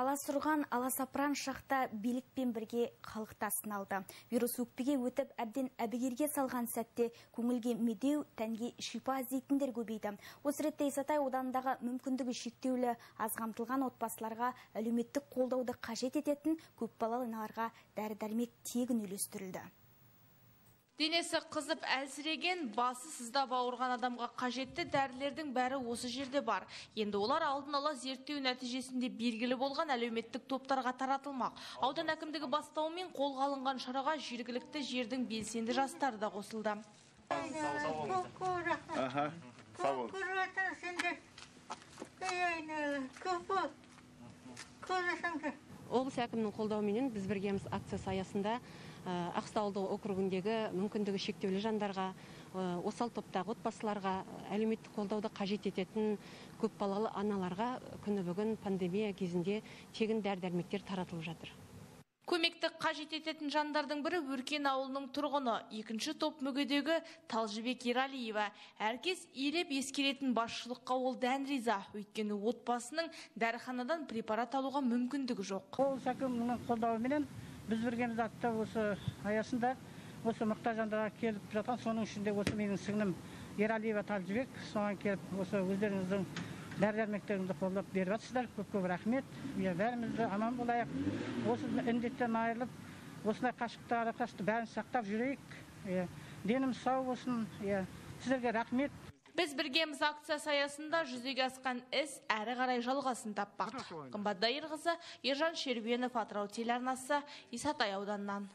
Аласұрған аласапыран шақта билікпен бірге халық та сыналды. Вирус өкпеге өтіп, әбден әбігерге салған сәтте көңілге медеу, тәнге шипа іздейтіндер көбейді. Осы ретте Исатай ауданындағы мүмкіндігі шектеулі аз қамтылған отбасыларға әлеуметтік қолдауды қажет ететін көпбалалы аналарға дәрі-дәрмек тегін үлестірілді. Денесі қызып әлсіреген, басы сыздап ауырған адамға қажетті дәрілердің бәрі осы жерде бар. Енді олар алдын ала зерттеу нәтижесінде белгілі болған әлеуметтік топтарға таратылмақ. Аудан әкімдігі бастауымен қолға алынған шараға жергілікті жердің белсенді жастары да қосылды. Аха, сау облыс әкімінің қолдауыменен біз біргеміз акциясы аясында ақсу ауылдық округіндегі мүмкіндігі шектеулі жандарға осал топтағы отбасыларға әлеуметтік қолдауды қажет ететін көпбалалы аналарға күні бүгін пандемия кезінде тегін дәрі дәрмектер таратылып жатыр. Көмекті қажет ететін жандардың бірі Өркен ауылының тұрғыны, екінші топ мүгедегі Талжыбек Ералиева. Әркез елеп ескеретін басшылыққа ол дән риза, өйткені отбасының дәріханадан препарат алуға мүмкіндігі жоқ. Ол әкімінің қолдауыменен біз біргеміз атты осы аясында осы мұқтаж жандарға келіп жатқан соның ішінде осы менің сіңлім Ералиева Талжыбек соған келіп осы өздеріңіздің дәрі дәрмектеріңізді қолдап беріп жатсыздар көп көп рахмет иә бәріміз аман болайық осы індеттен айырылып осындай қашықтық арақашықтық бәрін сақтап жүрейік иә деніміз сау болсын иә сіздерге рахмет Біз біргеміз акциясы аясында жүзеге асқан іс әрі қарай жалғасын таппақ. Қымбат Дайырқызы, Ержан Шербенов, Атырау телеарнасы, Исатай ауданынан.